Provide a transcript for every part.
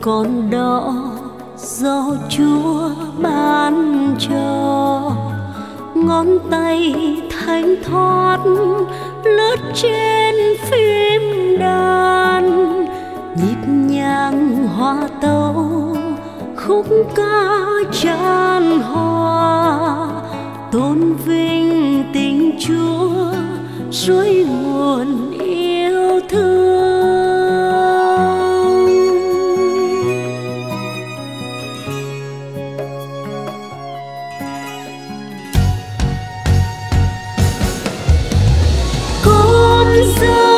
còn con do chúa ban cho. Ngón tay thanh thoát lướt trên phim đàn, nhịp nhàng hoa tấu khúc ca tràn hoa tôn vinh tình chúa, suối nguồn so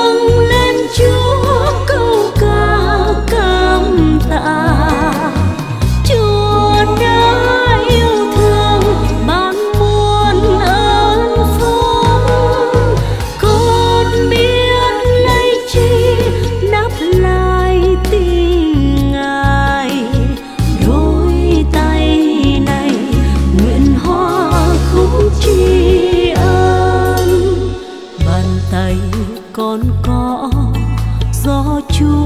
còn có gió chúa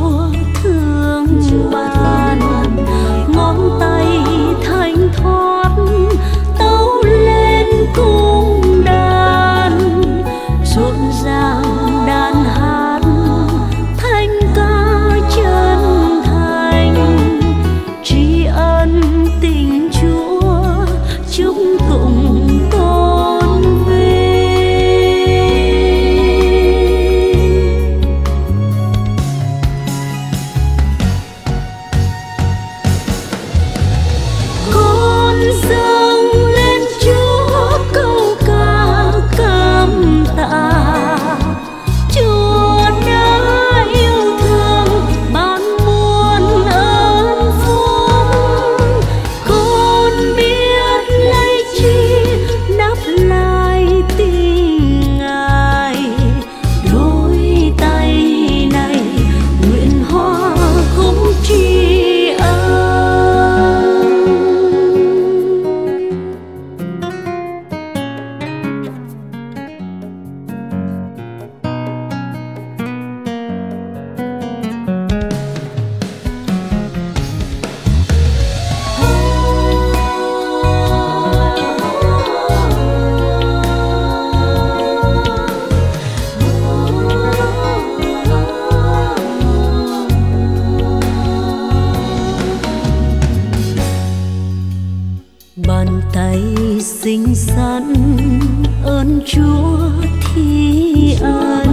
dinh sẵn ơn chúa thi ai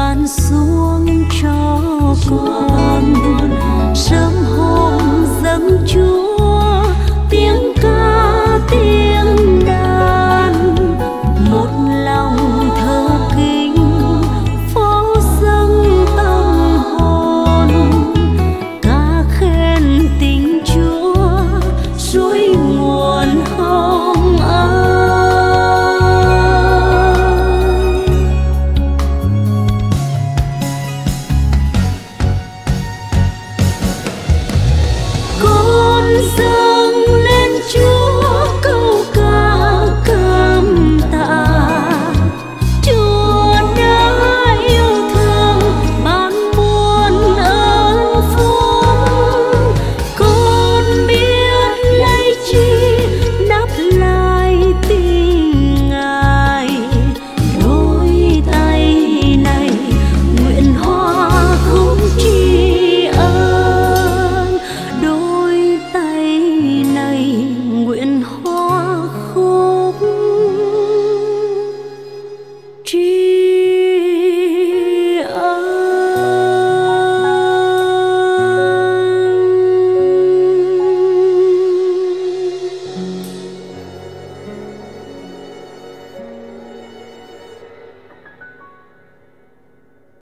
ban xuống cho con. Sớm hôm dâng chúa